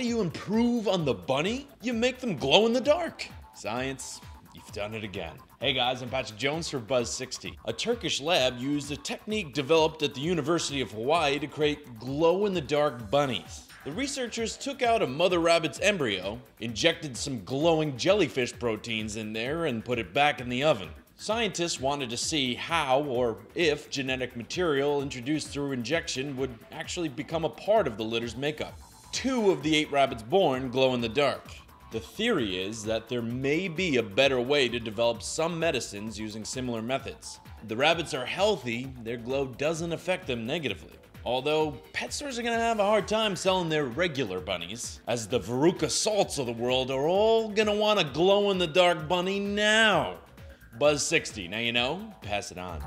do you improve on the bunny? You make them glow in the dark. Science, you've done it again. Hey guys, I'm Patrick Jones for Buzz60. A Turkish lab used a technique developed at the University of Hawaii to create glow in the dark bunnies. The researchers took out a mother rabbit's embryo, injected some glowing jellyfish proteins in there, and put it back in the oven. Scientists wanted to see how or if genetic material introduced through injection would actually become a part of the litter's makeup. Two of the eight rabbits born glow in the dark. The theory is that there may be a better way to develop some medicines using similar methods. The rabbits are healthy, their glow doesn't affect them negatively. Although, pet stores are gonna have a hard time selling their regular bunnies, as the Veruca Salts of the world are all gonna want a glow in the dark bunny now. Buzz60. Now you know, pass it on.